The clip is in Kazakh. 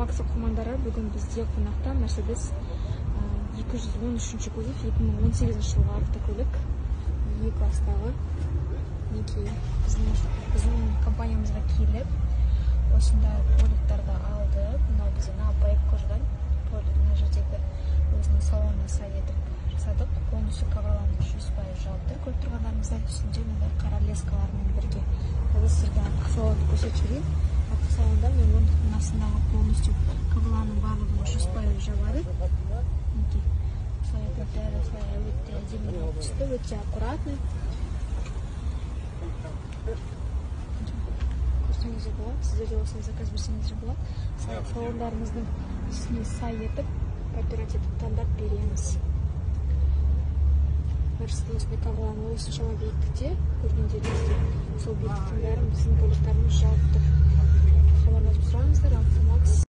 автомакс оқырмандары бүгін бізде қонақта мерседес екі жүз он үшінші кузов екі мың он сегізінші жылғы автокөлік е класстағы мінекей біздің компаниямызға келіп осындай көліктерді алды. Мынау біз ана байкождан мына жердегі өзінің салонына сай етіп жасадық. Полностью ковроланып жүз пайыз жауып тұр көріп тұрғандарыңыздай үстінде мынандай қара лескалармен бірге. Қазір сіздерге салонды көрсетіп жіберейін. Түсті өте аккуратный көрсеңіз де болады сіздер де осылай заказ берсеңіз де болады салондарыңыздың үстіне сай етіп етіп таңдап береміз осындай осыншама биіктікте көргендеріңіздей сол биіктіктің бәрін біздің